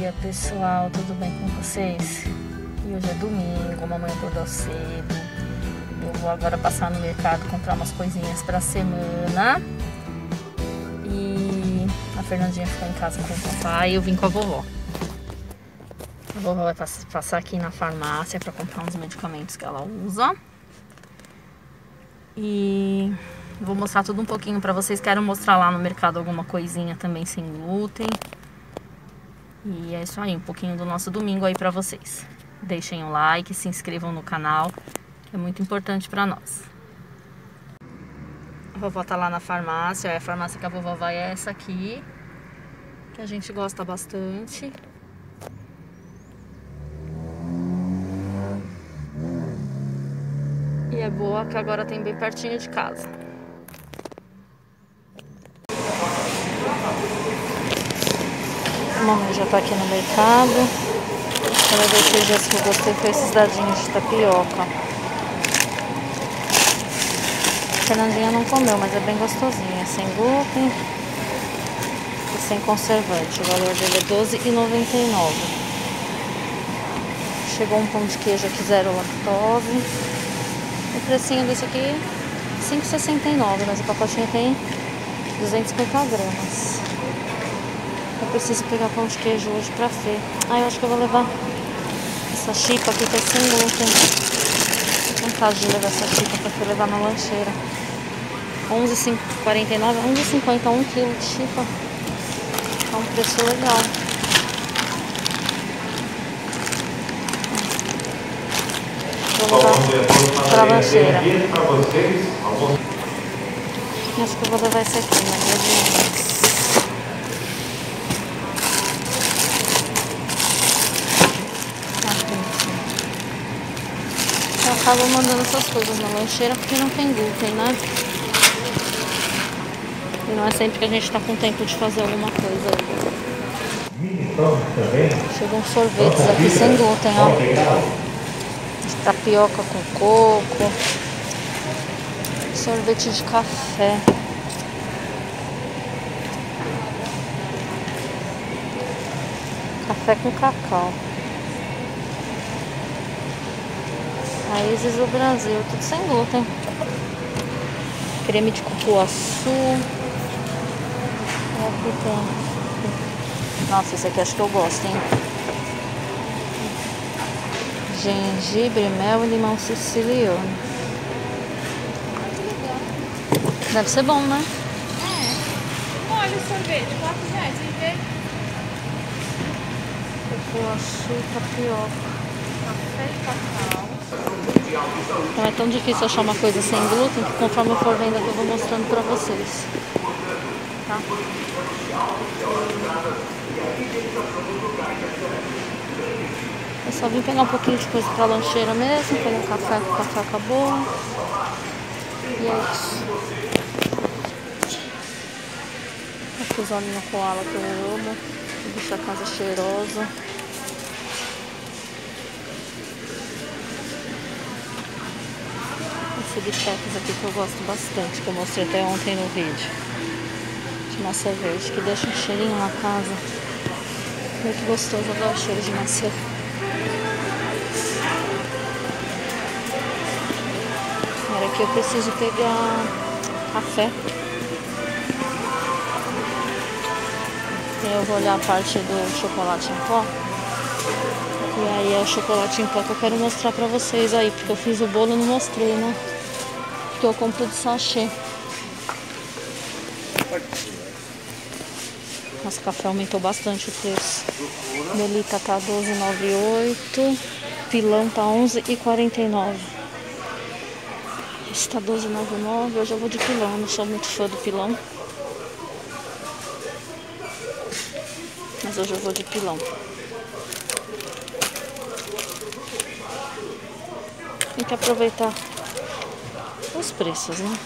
dia pessoal, tudo bem com vocês? E hoje é domingo, mamãe acordou cedo. Eu vou agora passar no mercado comprar umas coisinhas pra semana. E a Fernandinha ficou em casa com o papai e eu vim com a vovó. A vovó vai passar aqui na farmácia pra comprar uns medicamentos que ela usa. E vou mostrar tudo um pouquinho pra vocês. Quero mostrar lá no mercado alguma coisinha também sem glúten. E é isso aí, um pouquinho do nosso domingo aí pra vocês. Deixem o like, se inscrevam no canal, que é muito importante pra nós. A vovó tá lá na farmácia, a farmácia que a vovó vai é essa aqui, que a gente gosta bastante. E é boa que agora tem bem pertinho de casa. Mamãe já tá aqui no mercado. Ela ver dias que eu gostei foi esses dadinhos de tapioca. A Fernandinha não comeu, mas é bem gostosinho. É sem glúten e sem conservante. O valor dele é R$12,99. Chegou um pão de queijo aqui zero lactose. O precinho desse aqui é R$5,69, mas o pacotinho tem 250 gramas. Eu preciso pegar pão de queijo hoje pra Fê. Ah, eu acho que eu vou levar essa chipa aqui que é sem glúten. Tô vontade de levar essa chipa pra Fê levar na lancheira. 11,49, 11,50 um quilo de chipa. É um preço legal. Vou levar pra lancheira. Acho que eu vou levar esse aqui, mas é Acabo mandando essas coisas na lancheira porque não tem glúten, né? E não é sempre que a gente tá com tempo de fazer alguma coisa. Chegam sorvetes aqui sem glúten, ó. Tapioca com coco. Sorvete de café. Café com cacau. Raízes do Brasil, tudo sem glúten. Creme de cupuaçu. Nossa, esse aqui acho que eu gosto, hein? Gengibre, mel e limão siciliano. Deve ser bom, né? É. Olha o sorvete, 4 reais, vem ver. Cupuaçu, tapioca. Café e cacau. Não é tão difícil achar uma coisa sem glúten que conforme eu for vendo eu vou mostrando pra vocês. Tá? Eu só vim pegar um pouquinho de coisa pra lancheira mesmo, pegar um café, que o café acabou. E é isso. Aqui os olhinhos koala que eu amo. Deixa a casa cheirosa. Bistecos aqui que eu gosto bastante, que eu mostrei até ontem no vídeo. De maçã verde, que deixa um cheirinho na casa. Muito gostoso, adoro cheiro de maçã. Agora aqui eu preciso pegar café. Eu vou olhar a parte do chocolate em pó. E aí é o chocolate em pó que eu quero mostrar pra vocês aí, porque eu fiz o bolo e não mostrei, né? Eu compro de sachê. Nossa, café aumentou bastante o preço. Melita tá 12,98. Pilão tá 11,49. Esse tá 12,99. Hoje eu vou de pilão, não sou muito fã do pilão. Mas hoje eu vou de pilão. Tem que aproveitar os preços, né?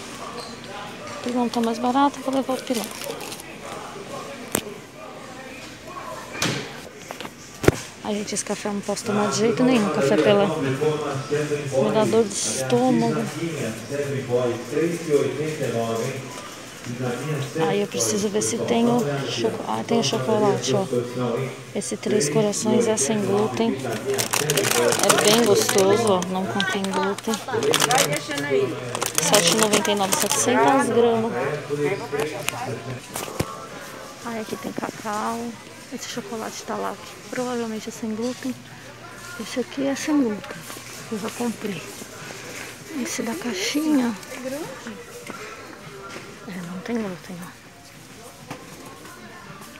Pilão tá mais barato, vou levar o pilão. Ai, gente, esse café eu não posso tomar de jeito nenhum. Café pela... Me de estômago. Aí eu preciso ver se tem o, choco... ah, tem chocolate, ó. Esse Três Corações é sem glúten. É bem gostoso, ó. Não contém glúten. R$7,99, 700 gramas. Aí aqui tem cacau. Esse chocolate tá lá, que provavelmente é sem glúten. Esse aqui é sem glúten. Eu já comprei. Esse da caixinha. Tem glúten, ó.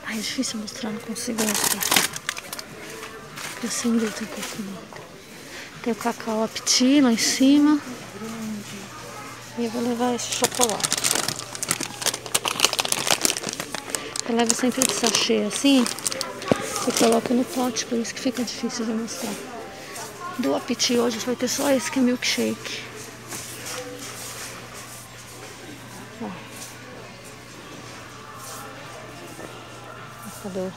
Ai, é difícil mostrar, não consigo mostrar. Porque sem glúten que eu. Tem o cacau apiti lá em cima. E eu vou levar esse chocolate. Eu levo sempre de sachê assim e coloco no pote, por isso que fica difícil de mostrar. Do apiti hoje vai ter só esse que é milkshake. Cadê?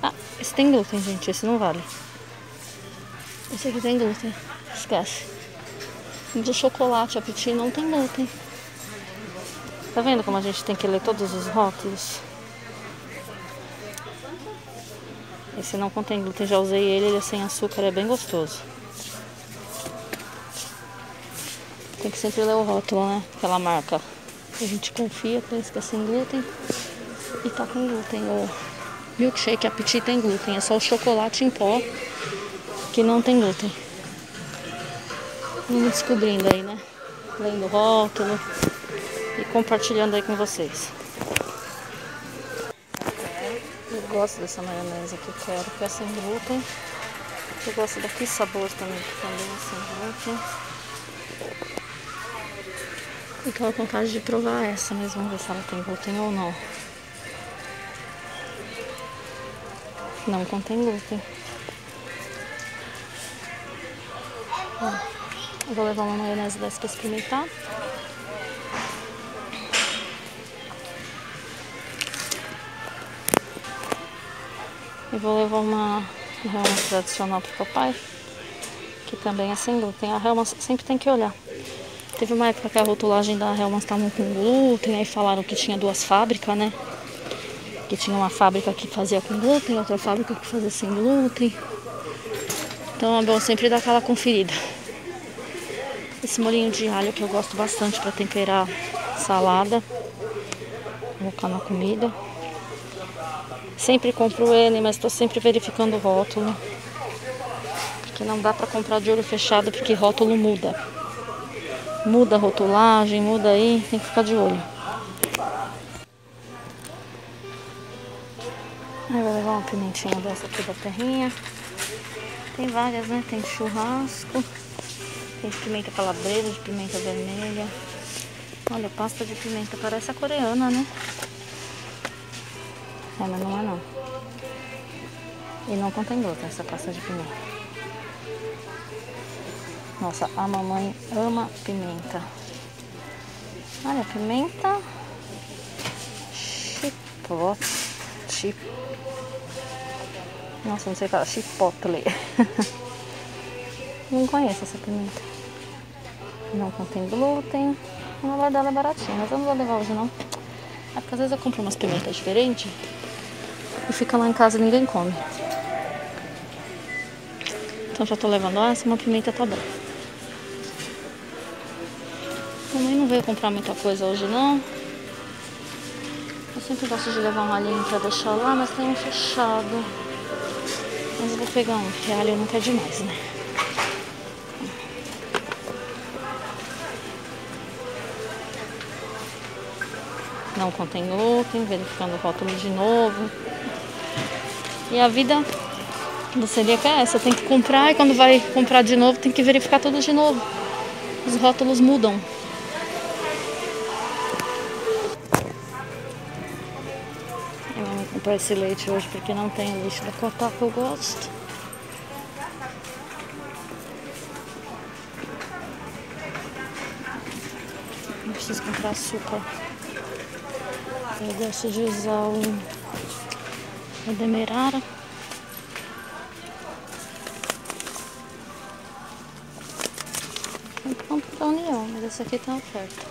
Ah, esse tem glúten, gente. Esse não vale. Esse aqui tem glúten. Esquece. Do chocolate, apiti não tem glúten. Tá vendo como a gente tem que ler todos os rótulos? Esse não contém glúten, já usei ele, ele é sem açúcar, é bem gostoso. Tem que sempre ler o rótulo, né? Aquela marca a gente confia, pensa que é sem glúten e tá com glúten. O milkshake apetite tem glúten, é só o chocolate em pó que não tem glúten. Vamos descobrindo aí, né? Lendo rótulo e compartilhando aí com vocês. Eu gosto dessa maionese que quero, que é sem glúten. Eu gosto daqui sabor também, que também é sem glúten. Eu tô com vontade de provar essa, mas vamos ver se ela tem glúten ou não. Não contém glúten. Ó, eu vou levar uma maionese dessa pra experimentar. E vou levar uma Helma tradicional pro papai, que também é sem glúten. A Helma sempre tem que olhar. Teve uma época que a rotulagem da Helma estava com glúten, aí falaram que tinha duas fábricas, né? Que tinha uma fábrica que fazia com glúten, outra fábrica que fazia sem glúten. Então é bom sempre dar aquela conferida. Esse molinho de alho que eu gosto bastante para temperar salada. Colocar na comida. Sempre compro ele, mas estou sempre verificando o rótulo. Porque não dá para comprar de olho fechado, porque rótulo muda. Muda a rotulagem, muda aí, tem que ficar de olho. Uma pimentinha dessa aqui da terrinha. Tem várias, né? Tem churrasco. Tem de pimenta calabresa, de pimenta vermelha. Olha, pasta de pimenta. Parece a coreana, né? É, mas não é não. E não contém glúten essa pasta de pimenta. Nossa, a mamãe ama pimenta. Olha, pimenta chipotle. Chip... Nossa, não sei falar. Chipotle. não conheço essa pimenta. Não contém glúten. O valor dela é baratinho, mas eu não vou levar hoje não. É porque às vezes eu compro umas pimentas diferentes e fica lá em casa e ninguém come. Então já tô levando essa, uma pimenta tá bom. Mamãe não veio comprar muita coisa hoje não. Eu sempre gosto de levar um alhinho pra deixar lá, mas tem um fechado. Mas vou pegar um, porque alho nunca é demais, né? Não contém glúten, verificando o rótulo de novo. E a vida do celíaco é essa, tem que comprar e quando vai comprar de novo tem que verificar tudo de novo. Os rótulos mudam. Comprar esse leite hoje porque não tem leite da Cotá que eu gosto. Não preciso comprar açúcar. Eu gosto de usar o o Demerara. Ponto pra União, mas esse aqui tá oferta.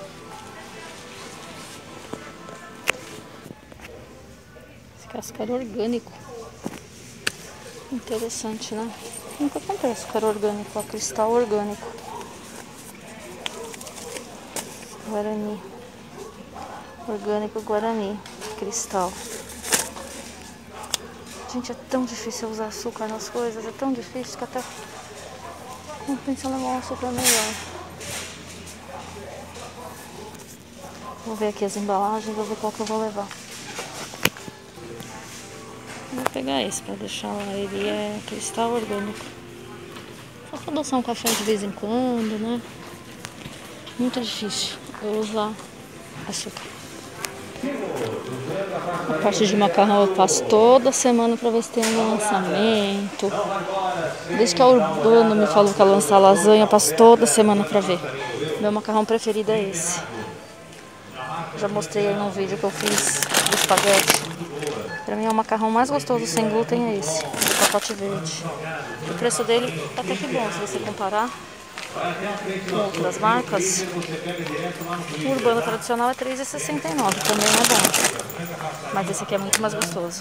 Açúcar orgânico. Interessante, né? Nunca comprei açúcar orgânico, ó, cristal orgânico. Guarani. Orgânico Guarani. Cristal. Gente, é tão difícil usar açúcar nas coisas, é tão difícil que até compensa levar um açúcar melhor. Vou ver aqui as embalagens, vou ver qual que eu vou levar. Pegar esse pra deixar lá, ele é cristal orgânico. Só pra adoçar um café de vez em quando, né? Muito difícil eu usar açúcar. A parte de macarrão eu passo toda semana para ver se tem algum lançamento. Desde que a Urbano me falou que ia lançar lasanha, eu passo toda semana para ver. Meu macarrão preferido é esse. Já mostrei aí no vídeo que eu fiz do espaguete. Pra mim é o macarrão mais gostoso sem glúten é esse, o pacote verde. O preço dele é até que bom se você comparar com outras marcas. O urbano tradicional é R$3,69, também é bom. Mas esse aqui é muito mais gostoso.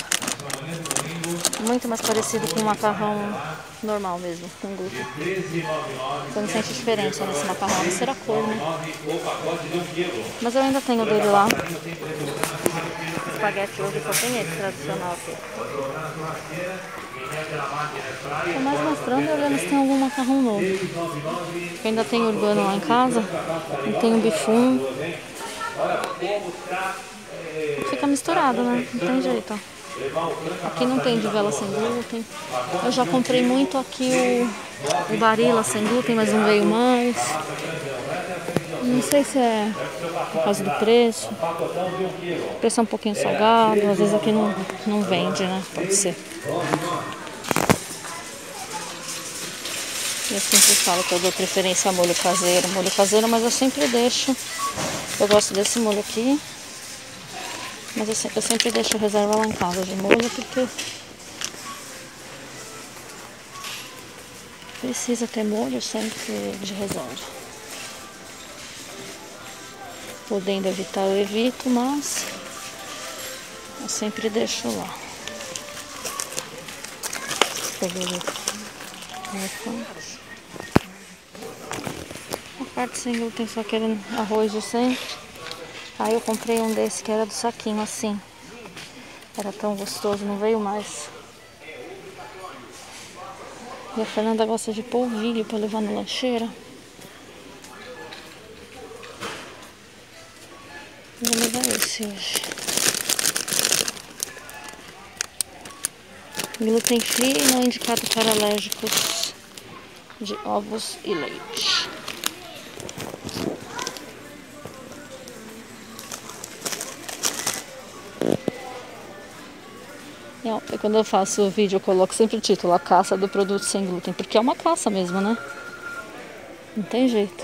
Muito mais parecido com o macarrão normal mesmo, com glúten. Você não sente diferença nesse macarrão, será cor, né? Mas eu ainda tenho dele lá. Espaguete hoje só tem esse tradicional aqui. Estou mais mostrando e olhando se tem algum macarrão novo. Eu ainda tenho urbano lá em casa. E tenho bifum. Fica misturado, né? Não tem jeito, ó. Aqui não tem de vela sem glúten. Eu já comprei muito aqui o, o barila sem glúten, mas não veio mais. Não sei se é por causa do preço. O preço é um pouquinho salgado, às vezes aqui não, não vende, né? Pode ser. Eu sempre falo que eu dou preferência a molho caseiro, molho caseiro, mas eu sempre deixo. Eu gosto desse molho aqui. Mas eu sempre, eu sempre deixo reserva lá em casa de molho porque precisa ter molho sempre de reserva. Podendo evitar, eu evito, mas eu sempre deixo lá. A parte sem glúten só querendo arroz de sempre. Aí eu comprei um desse que era do saquinho assim. Era tão gostoso, não veio mais. E a Fernanda gosta de polvilho para levar na lancheira. Hoje. Gluten free não indicado para alérgicos de ovos e leite. E quando eu faço o vídeo eu coloco sempre o título A Caça do Produto Sem Glúten, porque é uma caça mesmo, né? Não tem jeito.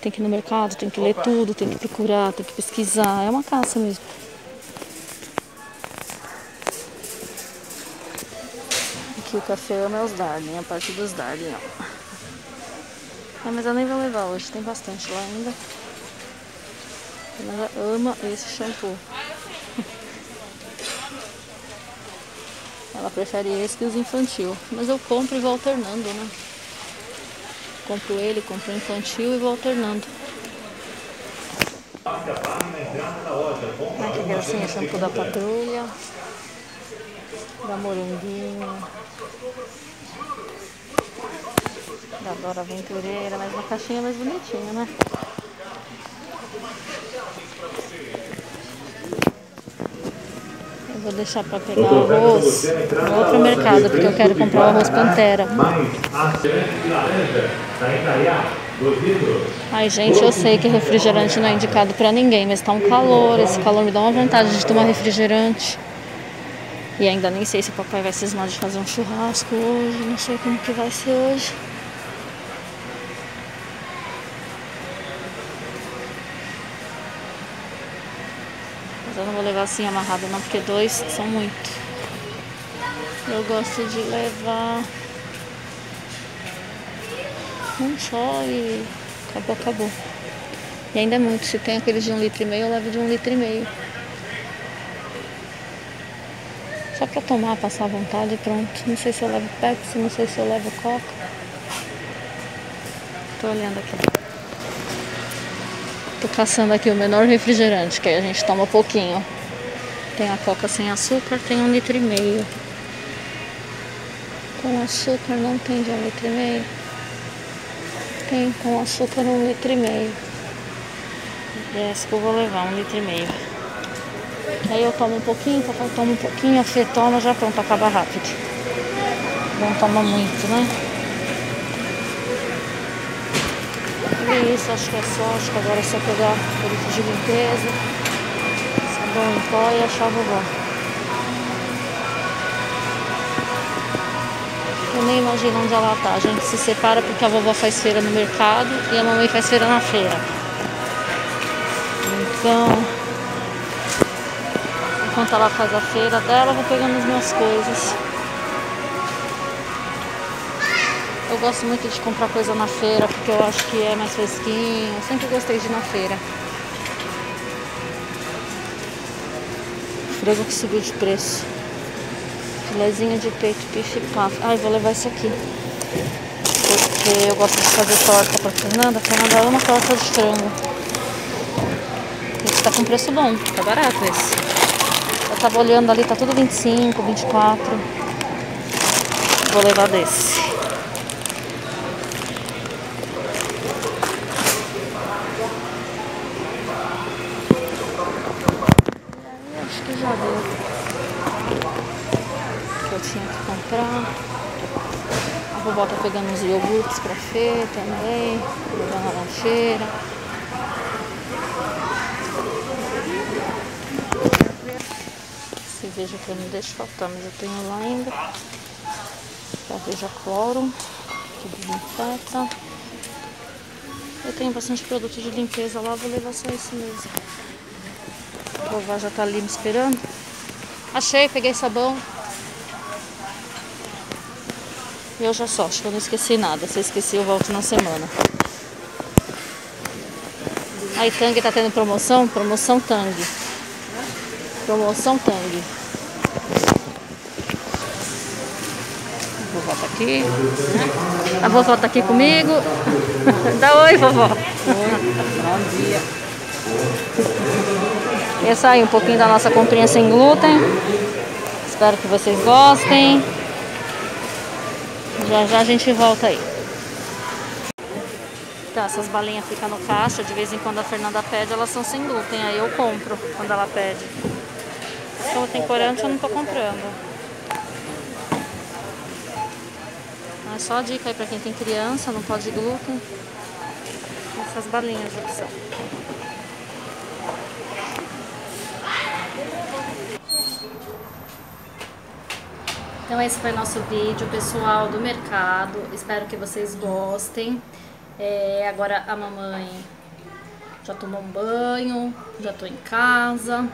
Tem que ir no mercado, tem que ler tudo, tem que procurar, tem que pesquisar. É uma caça mesmo. Aqui o café ama é os Darling, a parte dos Darling, ó. Ah, mas eu nem vou levar hoje, tem bastante lá ainda. Ela ama esse shampoo. Ela prefere esse que os infantil. Mas eu compro e vou alternando, né? Compro ele, compro o infantil e vou alternando. Ai, que gracinha, shampoo da patrulha. Da moranguinho. Da Dora Aventureira, mas uma caixinha mais bonitinha, né? Eu vou deixar para pegar arroz no outro mercado, porque eu quero comprar o arroz Pantera. Ai, gente, eu sei que refrigerante não é indicado para ninguém, mas tá um calor. Esse calor me dá uma vontade de tomar refrigerante. E ainda nem sei se o papai vai cismar de fazer um churrasco hoje. Não sei como que vai ser hoje. Vou levar assim amarrado não, porque dois são muito. Eu gosto de levar um só e acabou, acabou. E ainda é muito. Se tem aqueles de um litro e meio, eu levo de um litro e meio. Só pra tomar, passar à vontade e pronto. Não sei se eu levo Pepsi, não sei se eu levo Coca. Tô olhando aqui. Tô caçando aqui o menor refrigerante, que aí a gente toma pouquinho. Tem a coca sem açúcar, tem um litro e meio. Com açúcar não tem de um litro e meio. Tem com açúcar um litro e meio. É essa que eu vou levar, um litro e meio. Aí eu tomo um pouquinho, papai toma um pouquinho, a Fê toma, já pronto, acaba rápido. Não toma muito, né? Isso, acho que é só, acho que agora é só pegar produto de limpeza, sabão em pó e achar a vovó. Eu nem imagino onde ela tá. A gente se separa porque a vovó faz feira no mercado e a mamãe faz feira na feira. Então, enquanto ela faz a feira dela, eu vou pegando as minhas coisas. Eu gosto muito de comprar coisa na feira porque eu acho que é mais fresquinho. Eu sempre gostei de ir na feira. Frango que subiu de preço. Filezinho de peito, pife paf. Ai, vou levar esse aqui. Porque eu gosto de fazer torta pra Fernanda. A Fernanda ama torta de frango. Esse tá com preço bom, tá barato esse. Eu tava olhando ali, tá tudo 25, 24. Vou levar desse. Acho que já deu. Que eu tinha que comprar. A vovó tá pegando uns iogurtes pra Fê também. Levando na lancheira. Cerveja que eu não deixo faltar, mas eu tenho lá ainda. Cerveja cloro, que desinfeta. Eu tenho bastante produto de limpeza lá, vou levar só esse mesmo. A vovó já tá ali me esperando. Achei, peguei sabão. E eu já só, acho que eu não esqueci nada. Se eu esqueci, eu volto na semana. Aí Tang tá tendo promoção? Promoção Tang. Promoção Tang. A vovó tá aqui. A vovó tá aqui comigo. Dá oi, vovó. Bom dia. Essa aí, um pouquinho da nossa comprinha sem glúten. Espero que vocês gostem. Já já a gente volta aí. Tá, essas balinhas ficam no caixa. De vez em quando a Fernanda pede, elas são sem glúten. Aí eu compro quando ela pede. Como tem corante, eu não tô comprando. É só a dica aí pra quem tem criança, não pode glúten. Essas balinhas de opção. Então esse foi nosso vídeo, pessoal, do mercado. Espero que vocês gostem. É, agora a mamãe já tomou um banho, já tô em casa.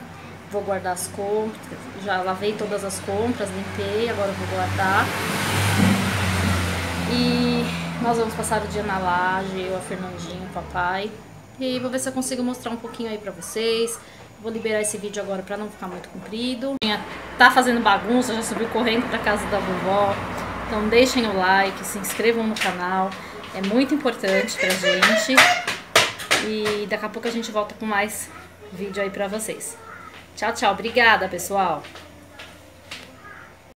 Vou guardar as compras. Já lavei todas as compras, limpei, agora vou guardar. E nós vamos passar o dia na laje, eu, a Fernandinha, o papai. E vou ver se eu consigo mostrar um pouquinho aí pra vocês. Vou liberar esse vídeo agora pra não ficar muito comprido. Tá fazendo bagunça, já subiu correndo pra casa da vovó. Então deixem o like, se inscrevam no canal. É muito importante pra gente. E daqui a pouco a gente volta com mais vídeo aí pra vocês. Tchau, tchau. Obrigada, pessoal.